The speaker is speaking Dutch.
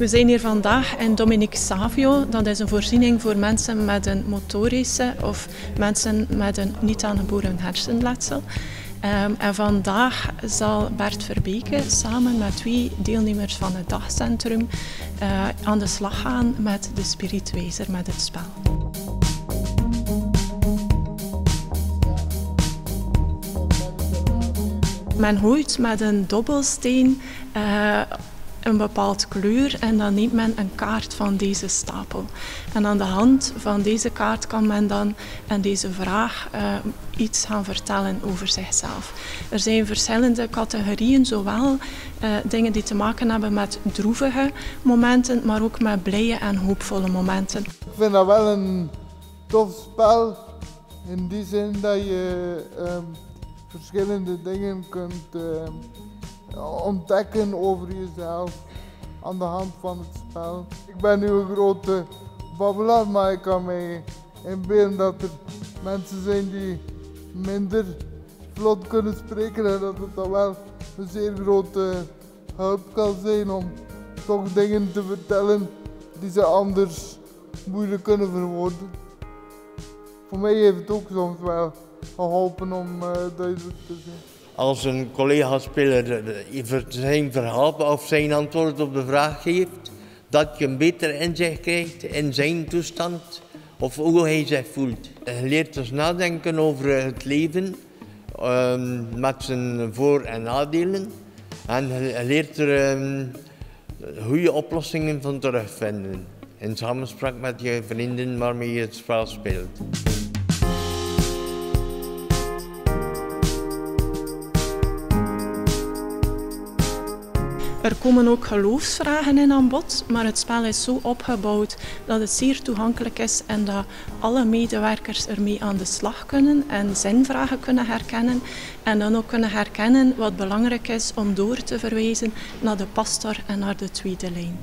We zijn hier vandaag in Dominique Savio. Dat is een voorziening voor mensen met een motorische of mensen met een niet aangeboren hersenletsel. Um, en vandaag zal Bert Verbeke samen met twee deelnemers van het dagcentrum uh, aan de slag gaan met de spiritwezer, met het spel. Men gooit met een dobbelsteen uh, een bepaald kleur en dan neemt men een kaart van deze stapel. En aan de hand van deze kaart kan men dan en deze vraag uh, iets gaan vertellen over zichzelf. Er zijn verschillende categorieën, zowel uh, dingen die te maken hebben met droevige momenten, maar ook met blije en hoopvolle momenten. Ik vind dat wel een tof spel, in die zin dat je uh, verschillende dingen kunt ontdekken over jezelf aan de hand van het spel. Ik ben nu een grote babbelaar, maar ik kan mij inbeelden dat er mensen zijn die minder vlot kunnen spreken en dat het dan wel een zeer grote hulp kan zijn om toch dingen te vertellen die ze anders moeilijk kunnen verwoorden. Voor mij heeft het ook soms wel geholpen om uh, te zijn als een collega-speler zijn verhaal of zijn antwoord op de vraag geeft, dat je een beter inzicht krijgt in zijn toestand of hoe hij zich voelt. Je leert dus nadenken over het leven um, met zijn voor- en nadelen. En je leert er um, goede oplossingen van terugvinden. In samenspraak met je vrienden waarmee je het spel speelt. Er komen ook geloofsvragen in aan bod, maar het spel is zo opgebouwd dat het zeer toegankelijk is en dat alle medewerkers ermee aan de slag kunnen en zinvragen kunnen herkennen en dan ook kunnen herkennen wat belangrijk is om door te verwijzen naar de pastor en naar de tweede lijn.